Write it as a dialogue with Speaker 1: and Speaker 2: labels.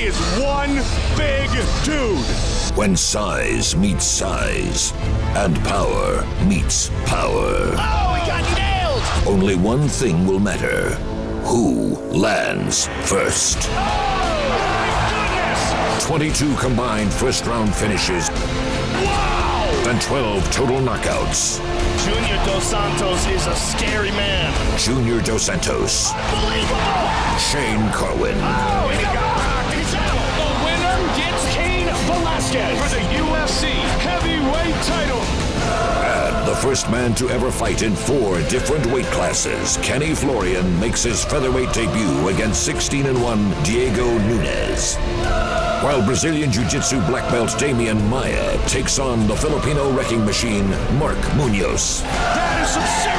Speaker 1: is one big dude.
Speaker 2: When size meets size, and power meets power.
Speaker 3: Oh, he got nailed!
Speaker 2: Only one thing will matter who lands first.
Speaker 3: Oh, my goodness!
Speaker 2: 22 combined first round finishes
Speaker 3: Wow!
Speaker 2: and 12 total knockouts.
Speaker 3: Junior Dos Santos is a scary man.
Speaker 2: Junior Dos Santos,
Speaker 3: Unbelievable!
Speaker 2: Shane Carwin.
Speaker 3: Oh,
Speaker 2: first man to ever fight in four different weight classes, Kenny Florian makes his featherweight debut against 16 and 1 Diego Nunes. While Brazilian Jiu Jitsu black belt Demian Maia takes on the Filipino wrecking machine Mark Munoz.
Speaker 1: That is some